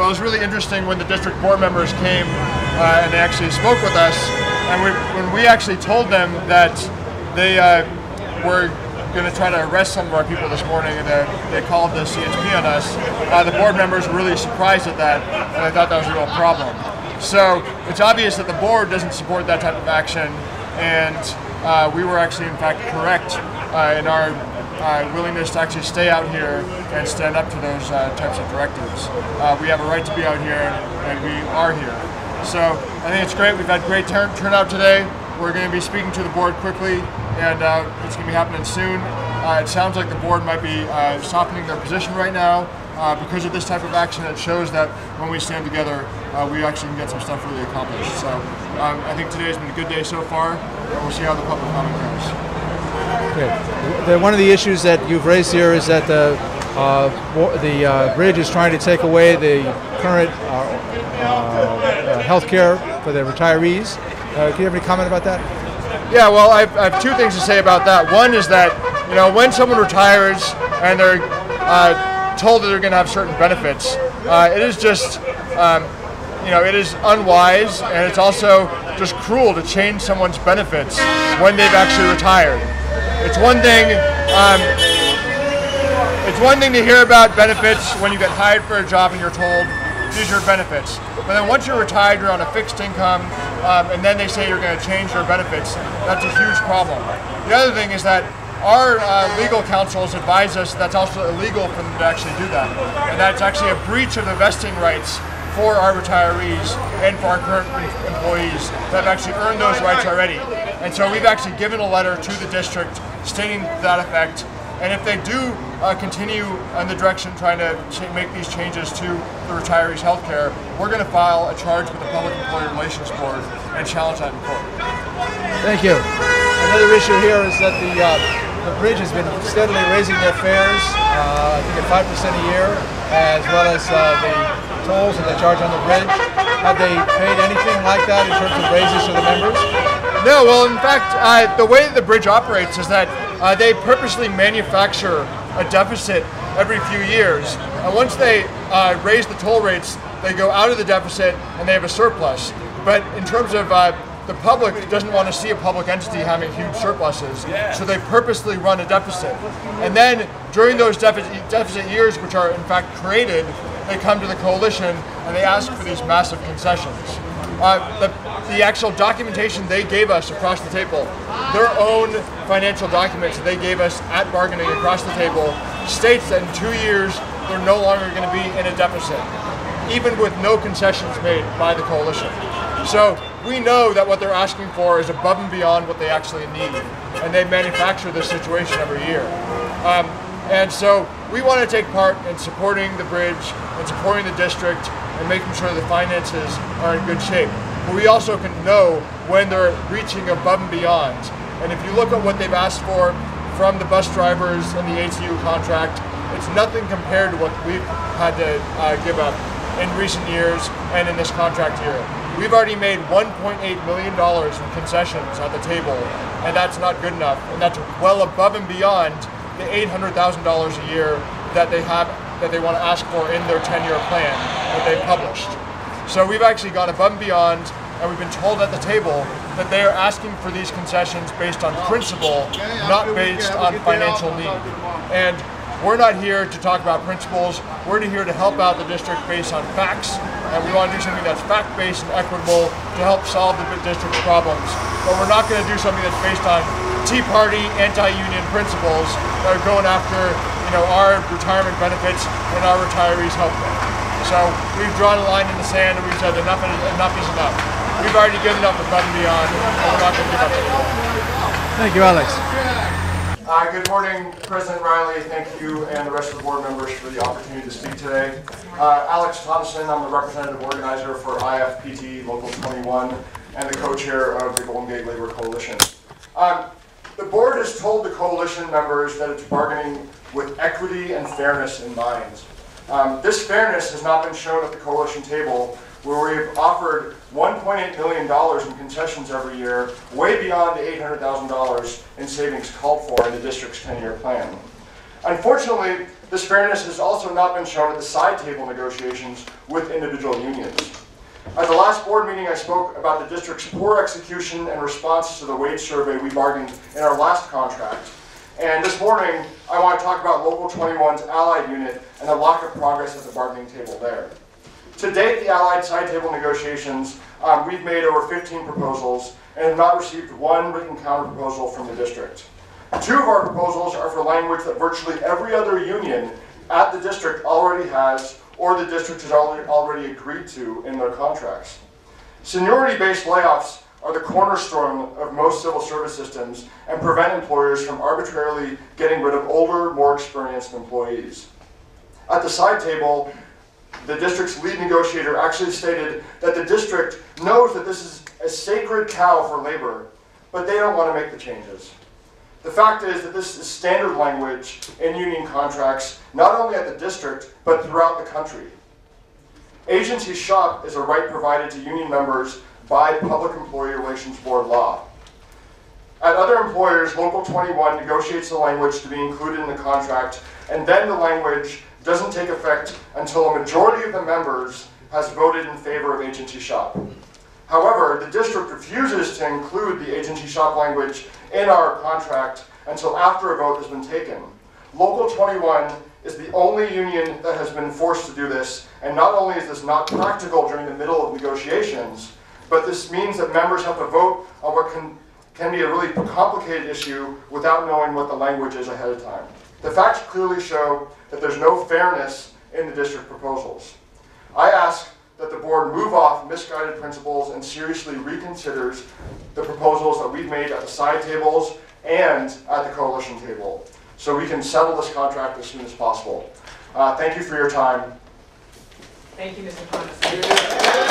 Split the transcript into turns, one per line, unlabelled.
Well, it was really interesting when the district board members came uh, and they actually spoke with us, and we, when we actually told them that they uh, were going to try to arrest some of our people this morning, and they, they called the CHP on us. Uh, the board members were really surprised at that, and I thought that was a real problem. So it's obvious that the board doesn't support that type of action, and uh, we were actually, in fact, correct uh, in our uh, willingness to actually stay out here and stand up to those uh, types of directives. Uh, we have a right to be out here, and we are here. So I think it's great. We've had great turn- turnout today. We're going to be speaking to the board quickly, and uh, it's going to be happening soon. Uh, it sounds like the board might be uh, softening their position right now because of this type of action. It shows that when we stand together, we actually can get some stuff really accomplished. So um, I think today's been a good day so far, and we'll see how the public comment goes.
Okay. The, one of the issues that you've raised here is that the uh, the uh, bridge is trying to take away the current uh, uh, health care for the retirees. Uh, can you have any comment about that?
Yeah, well, I've, I have two things to say about that. One is that, you know, when someone retires and they're uh, told that they're going to have certain benefits, uh, it is just, um, you know, it is unwise and it's also just cruel to change someone's benefits when they've actually retired. It's one thing. Um, it's one thing to hear about benefits when you get hired for a job and you're told these are your benefits. But then once you're retired, you're on a fixed income, um, and then they say you're going to change your benefits. That's a huge problem. The other thing is that our uh, legal counsels advise us that's also illegal for them to actually do that, and that's actually a breach of the vesting rights for our retirees and for our current employees that have actually earned those rights already. And so we've actually given a letter to the district stating that effect. And if they do uh, continue in the direction trying to make these changes to the retirees' health care, we're going to file a charge with the Public Employee Relations Board and challenge that in court.
Thank you. Another issue here is that the uh, the bridge has been steadily raising their fares. Uh, I think at five percent a year, as well as uh, the tolls that they charge on the bridge. Have they paid anything like that in terms of raises to the members?
No, well, in fact, uh, the way the bridge operates is that uh, they purposely manufacture a deficit every few years. And once they uh, raise the toll rates, they go out of the deficit and they have a surplus. But in terms of uh, the public doesn't want to see a public entity having huge surpluses, so they purposely run a deficit. And then during those deficit years, which are in fact created, they come to the coalition and they ask for these massive concessions. Uh, the, the actual documentation they gave us across the table, their own financial documents that they gave us at bargaining across the table, states that in two years they're no longer going to be in a deficit, even with no concessions made by the coalition. So we know that what they're asking for is above and beyond what they actually need, and they manufacture this situation every year. Um, and so we want to take part in supporting the bridge and supporting the district and making sure the finances are in good shape. But we also can know when they're reaching above and beyond. And if you look at what they've asked for from the bus drivers and the ATU contract, it's nothing compared to what we've had to uh, give up in recent years and in this contract year. We've already made $1.8 million in concessions at the table, and that's not good enough. And that's well above and beyond the $800,000 a year that they have that they want to ask for in their 10-year plan that they published. So we've actually gone above and beyond, and we've been told at the table that they are asking for these concessions based on principle, not based on financial need. And we're not here to talk about principles. We're here to help out the district based on facts, and we want to do something that's fact-based and equitable to help solve the district's problems. But we're not going to do something that's based on Tea Party anti-union principles that are going after, you know, our retirement benefits and our retirees' health care. So we've drawn a line in the sand and we've said enough is enough is enough. We've already given up above and beyond, and we're not going to give up anymore.
Thank you, Alex.
Uh, good morning, President Riley. Thank you and the rest of the board members for the opportunity to speak today. Uh, Alex Tonnison, I'm the representative organizer for IFPTE Local 21 and the co-chair of the Golden Gate Labor Coalition. Um, the board has told the coalition members that it's bargaining with equity and fairness in mind. Um, this fairness has not been shown at the coalition table, where we've offered $1.8 million in concessions every year, way beyond the $800,000 in savings called for in the district's 10-year plan. Unfortunately, This fairness has also not been shown at the side table negotiations with individual unions. At the last board meeting, I spoke about the district's poor execution and response to the wage survey we bargained in our last contract. And this morning, I want to talk about Local 21's Allied unit and the lack of progress at the bargaining table there. To date, the Allied side table negotiations, um, we've made over 15 proposals and have not received one written counter proposal from the district. Two of our proposals are for language that virtually every other union at the district already has or the district has already, agreed to in their contracts. Seniority-based layoffs are the cornerstone of most civil service systems and prevent employers from arbitrarily getting rid of older, more experienced employees. At the side table, the district's lead negotiator actually stated that the district knows that this is a sacred cow for labor, but they don't want to make the changes. The fact is that this is standard language in union contracts, not only at the district, but throughout the country. Agency shop is a right provided to union members by Public Employee Relations Board law. At other employers, Local 21 negotiates the language to be included in the contract, and then the language doesn't take effect until a majority of the members has voted in favor of agency shop. However, the district refuses to include the agency shop language in our contract until after a vote has been taken. Local 21 is the only union that has been forced to do this, and not only is this not practical during the middle of negotiations, but this means that members have to vote on what can, can be a really complicated issue without knowing what the language is ahead of time. The facts clearly show that there's no fairness in the district proposals. I ask that the board move off misguided principles and seriously reconsiders the proposals that we've made at the side tables and at the coalition table, so we can settle this contract as soon as possible. Uh, thank you for your time.
Thank you, Mr. Connors.